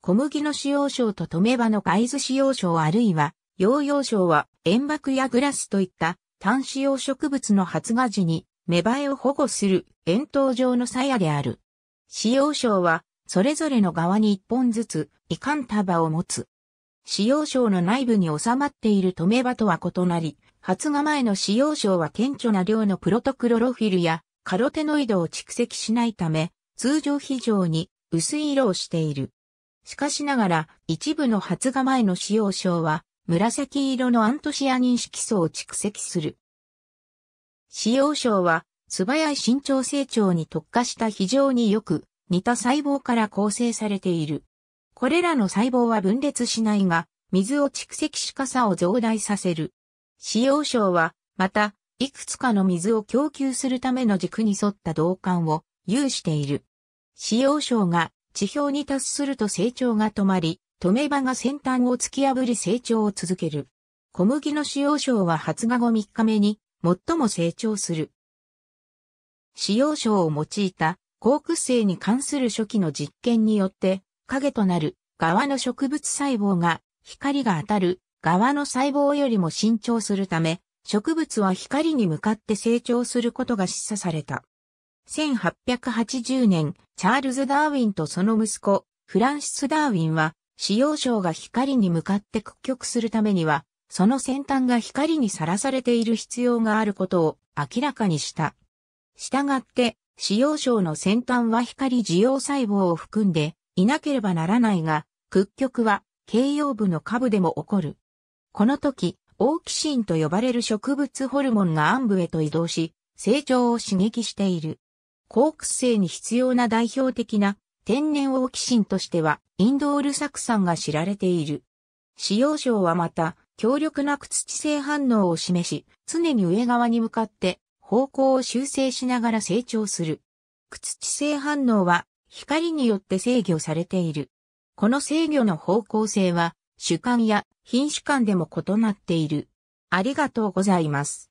小麦の使用症と止め場の外図使用症あるいは、養葉症は塩爆やグラスといった単使用植物の発芽時に芽生えを保護する円筒状の鞘である。使用症は、それぞれの側に一本ずつ、遺憾束を持つ。使用症の内部に収まっている止め場とは異なり、発芽前の使用症は顕著な量のプロトクロロフィルやカロテノイドを蓄積しないため、通常非常に薄い色をしている。しかしながら、一部の発芽前の使用症は、紫色のアントシアニン色素を蓄積する。使用症は、素早い身長成長に特化した非常によく似た細胞から構成されている。これらの細胞は分裂しないが、水を蓄積し傘を増大させる。使用症は、また、いくつかの水を供給するための軸に沿った導管を有している。使用症が地表に達すると成長が止まり、止め場が先端を突き破り成長を続ける。小麦の使用症は発芽後3日目に最も成長する。使用症を用いた光屈性に関する初期の実験によって影となる側の植物細胞が光が当たる側の細胞よりも伸長するため植物は光に向かって成長することが示唆された。1880年、チャールズ・ダーウィンとその息子、フランシス・ダーウィンは、使用症が光に向かって屈曲するためには、その先端が光にさらされている必要があることを明らかにした。したがって、使用症の先端は光受容細胞を含んでいなければならないが、屈曲は形容部の下部でも起こる。この時、オーキシンと呼ばれる植物ホルモンが暗部へと移動し、成長を刺激している。高屈性に必要な代表的な天然オーキシンとしては、インドール酢酸が知られている。使用症はまた、強力な屈地性反応を示し、常に上側に向かって方向を修正しながら成長する。屈地性反応は光によって制御されている。この制御の方向性は主観や品種間でも異なっている。ありがとうございます。